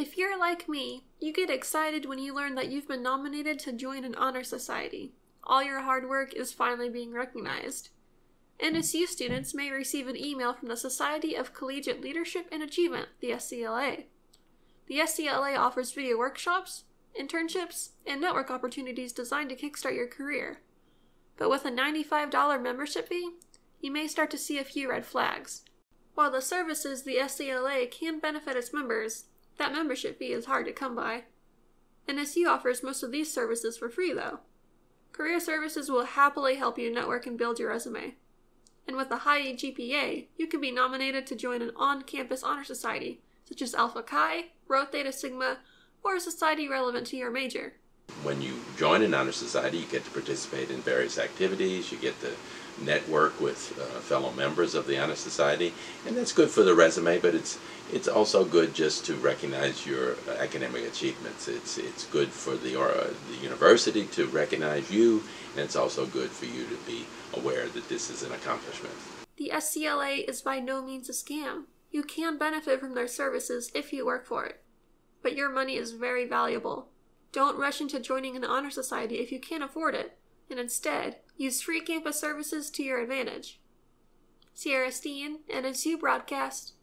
If you're like me, you get excited when you learn that you've been nominated to join an honor society. All your hard work is finally being recognized. NSU students may receive an email from the Society of Collegiate Leadership and Achievement, the SCLA. The SCLA offers video workshops, internships, and network opportunities designed to kickstart your career. But with a $95 membership fee, you may start to see a few red flags. While the services the SCLA can benefit its members, that membership fee is hard to come by. NSU offers most of these services for free, though. Career Services will happily help you network and build your resume. And with a high GPA, you can be nominated to join an on campus honor society, such as Alpha Chi, Rho Theta Sigma, or a society relevant to your major. When you join an honor society, you get to participate in various activities, you get to network with uh, fellow members of the honor society, and that's good for the resume, but it's it's also good just to recognize your academic achievements. It's it's good for the uh, the university to recognize you, and it's also good for you to be aware that this is an accomplishment. The SCLA is by no means a scam. You can benefit from their services if you work for it. But your money is very valuable. Don't rush into joining an honor society if you can't afford it, and instead, use free campus services to your advantage. Ciera Steen, NSU Broadcast.